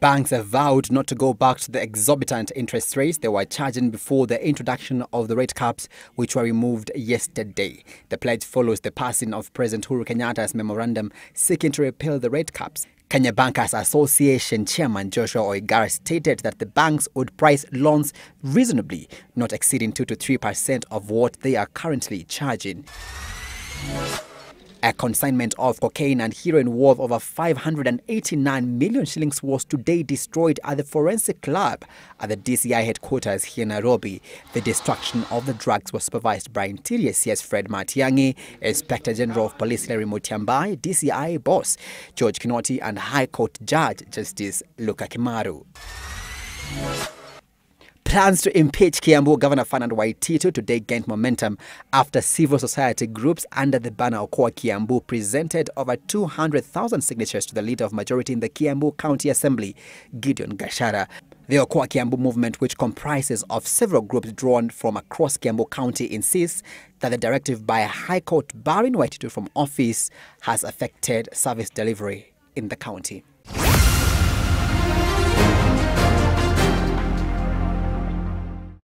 Banks have vowed not to go back to the exorbitant interest rates they were charging before the introduction of the rate caps, which were removed yesterday. The pledge follows the passing of President Uhuru Kenyatta's memorandum seeking to repeal the rate caps. Kenya Bankers Association Chairman Joshua Oigara stated that the banks would price loans reasonably, not exceeding 2 to 3% of what they are currently charging. A consignment of cocaine and heroin worth over 589 million shillings was today destroyed at the Forensic Lab at the DCI headquarters here in Nairobi. The destruction of the drugs was supervised by Interior CS Fred Matiang'i, Inspector General of Police Larry Mutyambai, DCI boss George Kinoti, and High Court Judge Justice Luka Kimaru. Plans to impeach Kiambu Governor Ferdinand Waititu today gained momentum after civil society groups under the banner Okoa Kiambu presented over 200,000 signatures to the leader of majority in the Kiambu County Assembly, Gideon Gachara. The Okoa Kiambu movement, which comprises of several groups drawn from across Kiambu County, insists that the directive by a High Court barring Waititu from office has affected service delivery in the county.